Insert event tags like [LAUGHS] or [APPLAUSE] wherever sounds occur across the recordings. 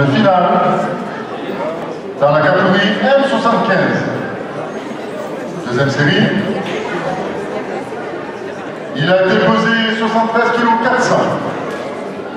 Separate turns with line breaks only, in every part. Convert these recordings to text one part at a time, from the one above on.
une finale dans la catégorie M75. Deuxième série. Il a été pesé 73 kg 400.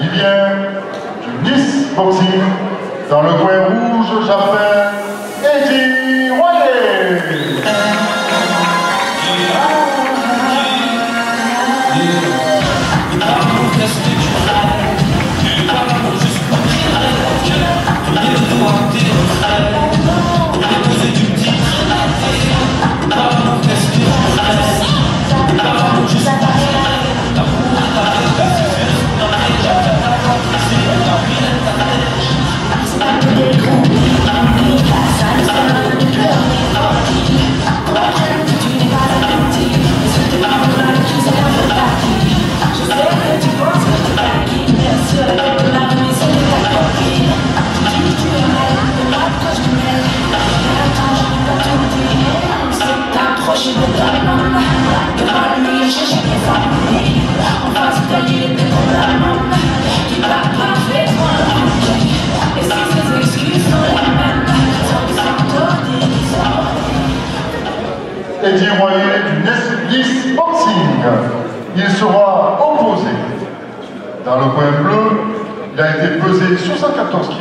Il vient du Nice Boxing. Dans le coin rouge, j'appelle Eddie Royer. Eddie Royer du Nice Boxing. Il sera opposé. Dans le coin bleu, il a été pesé 74 kg.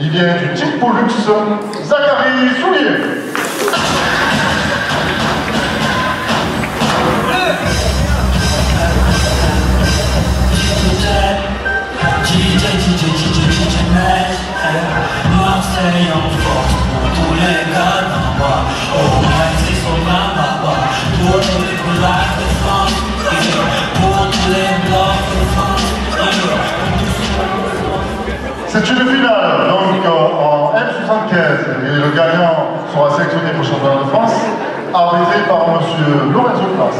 Il vient du type Pollux, Zachary Soulier.
C'est
une finale, donc en M75, et le gagnant sera sélectionné pour championnat de France, arbitré par M. Lorenzo Place.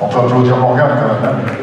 On peut
applaudir Morgane quand même. Hein.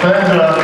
不认了。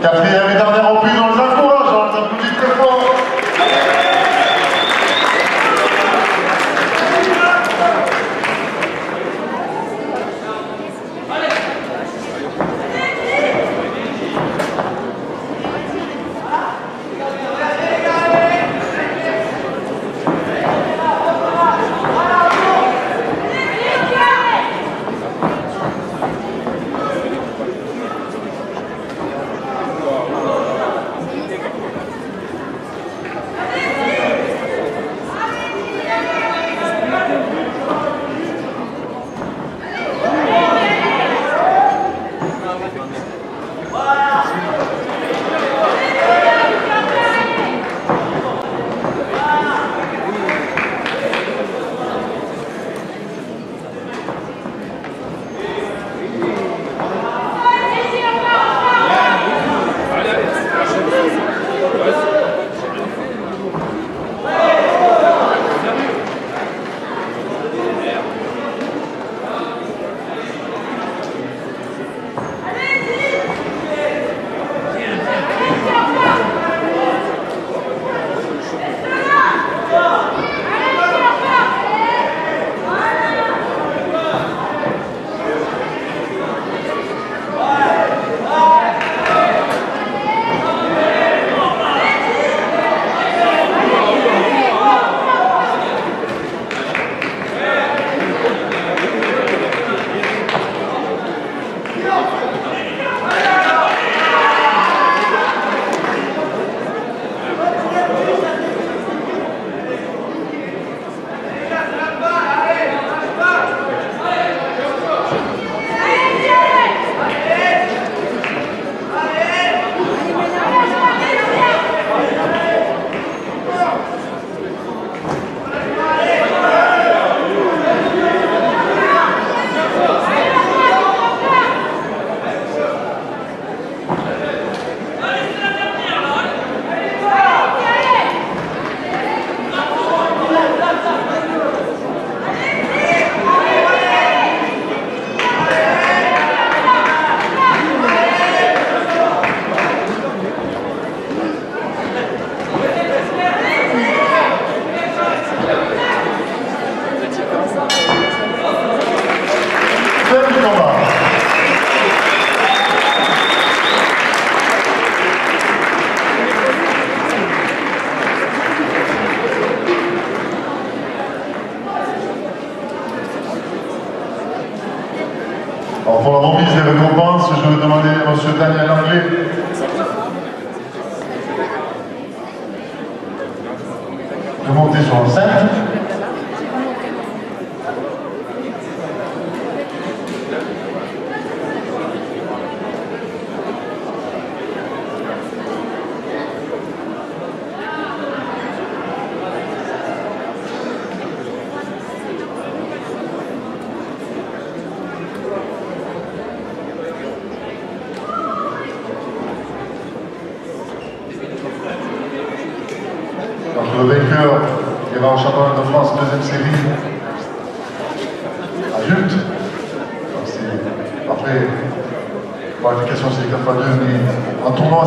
Quatrième et les encourage,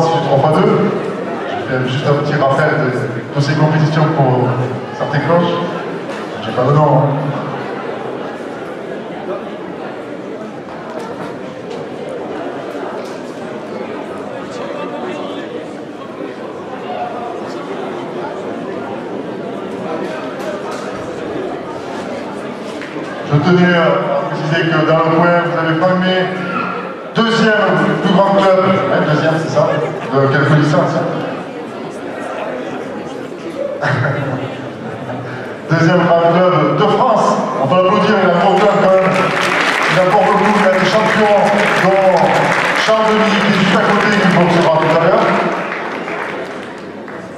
mais en tournoi c'est du 3 x 2. Je fais juste un petit rappel de, de ces compétitions pour certaines cloches. J'ai pas le nom. hein. Je tenais à préciser que dans le coin, vous avez formé deuxième plus grand club, hein, deuxième c'est ça, de quelques [LAUGHS] licences. deuxième grand club de France. On peut l'applaudir, il a un gros club quand même. Il apporte beaucoup, il a des champions, dont Charles Denis qui est juste à côté, qui boxera tout à l'heure.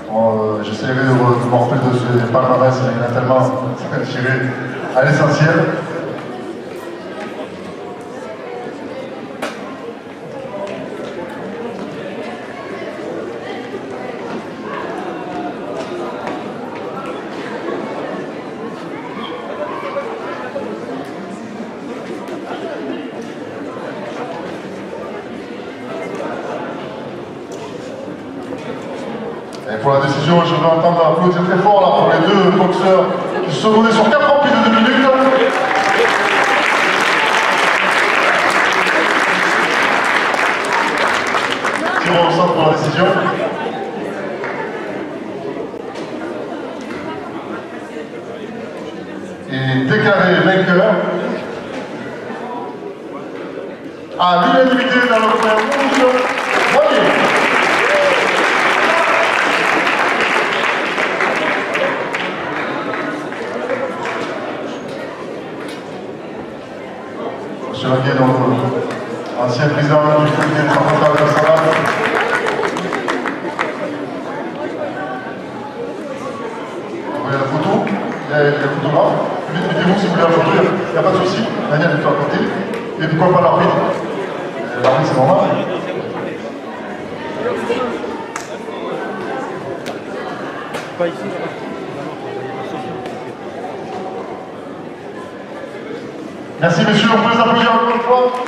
Bon, euh, J'essaierai de, me rappeler de ce palmarès, il y en a tellement [LAUGHS] tiré à l'essentiel. Et pour la décision, je veux entendre applaudir très fort là pour les deux boxeurs qui se sont donnés sur 4 ans plus de 2 minutes. Tirons centre pour la décision. Et déclaré vainqueur à l'unanimité dans le coin Donc, euh, ancien président du comité départemental de Salat. Vous voyez la photo, il y a les photographes. Vite, mettez-vous si vous voulez la photo, il n'y a, pas de souci. Daniel est à côté. Et pourquoi pas l'arbitre Euh, L'arbitre, c'est normal. Merci messieurs, on peut les applaudir encore une fois.